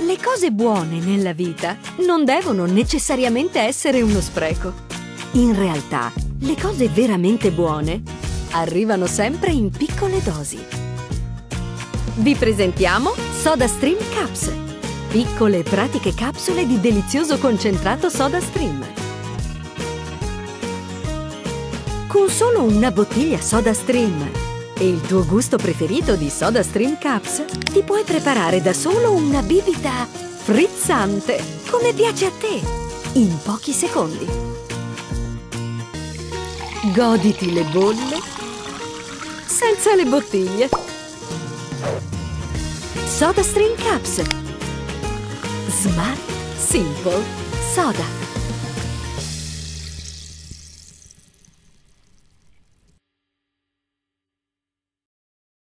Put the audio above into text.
Le cose buone nella vita non devono necessariamente essere uno spreco. In realtà, le cose veramente buone arrivano sempre in piccole dosi. Vi presentiamo SodaStream Caps, piccole e pratiche capsule di delizioso concentrato SodaStream. Con solo una bottiglia SodaStream e il tuo gusto preferito di SodaStream Caps, ti puoi preparare da solo una bibita frizzante, come piace a te, in pochi secondi. Goditi le bolle senza le bottiglie. SodaStream Caps. Smart, simple, soda.